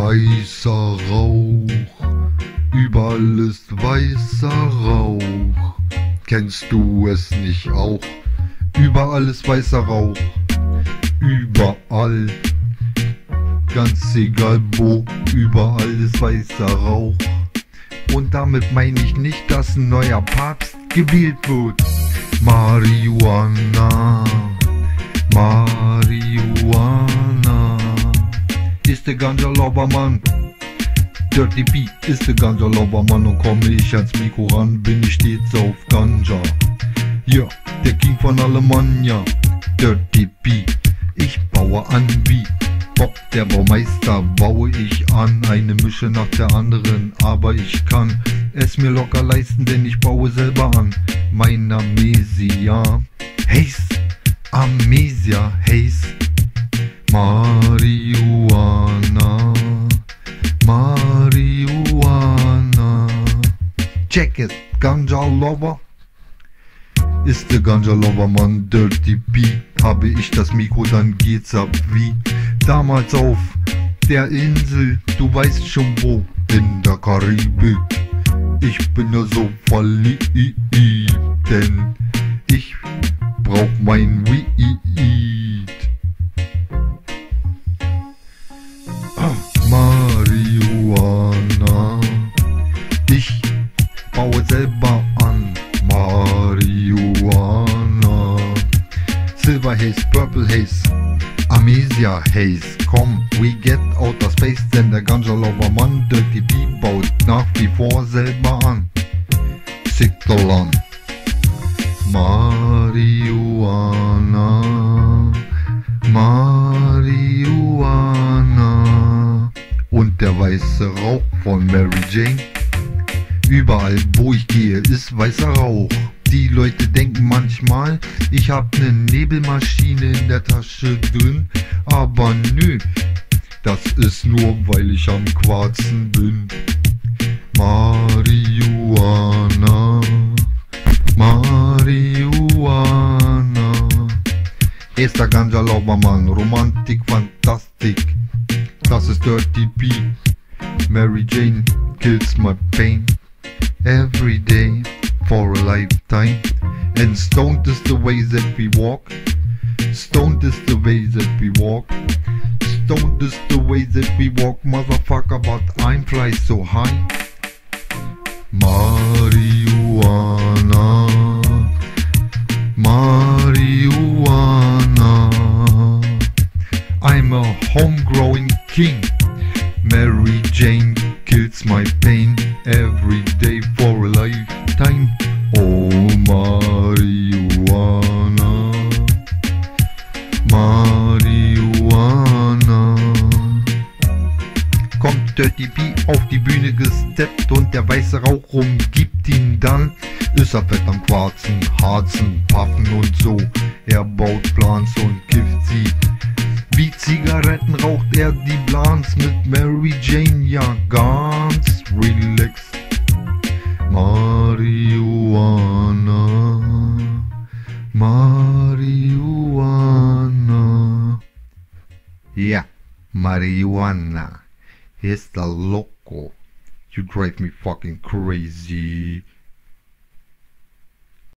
Weißer Rauch, überall ist weißer Rauch. Kennst du es nicht auch? Überall ist weißer Rauch, überall. Ganz egal wo, überall ist weißer Rauch. Und damit meine ich nicht, dass ein neuer Papst gewählt wird. Marihuana, Marihuana ist der Ganja Mann. Dirty B ist der Ganja Mann und komme ich ans Mikro ran, bin ich stets auf Ganja. Ja, der King von Alemannia, Dirty B. Ich baue an wie Bob der Baumeister, baue ich an, eine Mische nach der anderen, aber ich kann es mir locker leisten, denn ich baue selber an. Mein Amesia, Haze, Amesia, Haze, Marihuana, Check it, Ganja Lover ist der Ganja Lover Mann Dirty B. Habe ich das Mikro, dann geht's ab wie damals auf der Insel, du weißt schon wo, in der Karibik. Ich bin ja so verliebt, denn ich brauch mein Weed. Baue selber an. Marihuana, Silver Haze, Purple Haze. Amnesia Haze, komm, we get outer space, denn der Ganja Lover Mann, Dirty B baut nach wie vor selber an. Siktolan. Marihuana, Marihuana und der weiße Rauch von Mary Jane. Überall, wo ich gehe, ist weißer Rauch. Die Leute denken manchmal, ich hab ne Nebelmaschine in der Tasche drin, aber nö, das ist nur, weil ich am Quarzen bin. Marihuana, Marihuana. Erster Ganja Laubermann, Romantik, Fantastik. Das ist Dirty B. Mary Jane kills my pain every day for a lifetime. And stoned is the way that we walk. Stoned is the way that we walk. Stoned is the way that we walk, motherfucker, but I'm fly so high. Marihuana. Marihuana. I'm a homegrown king. Mary Jane kills my pain every day for a lifetime. Oh, Marihuana, Marihuana. Kommt Dirty B auf die Bühne gesteppt und der weiße Rauch umgibt ihn dann. Ist er fett am Quarzen, Harzen, Paffen und so. Er baut Plans und kifft sie. Wie Zigaretten raucht er die Blans mit Mary Jane, ja ganz relaxed. Marihuana, Marihuana. Yeah, marijuana. It's the loco. You drive me fucking crazy.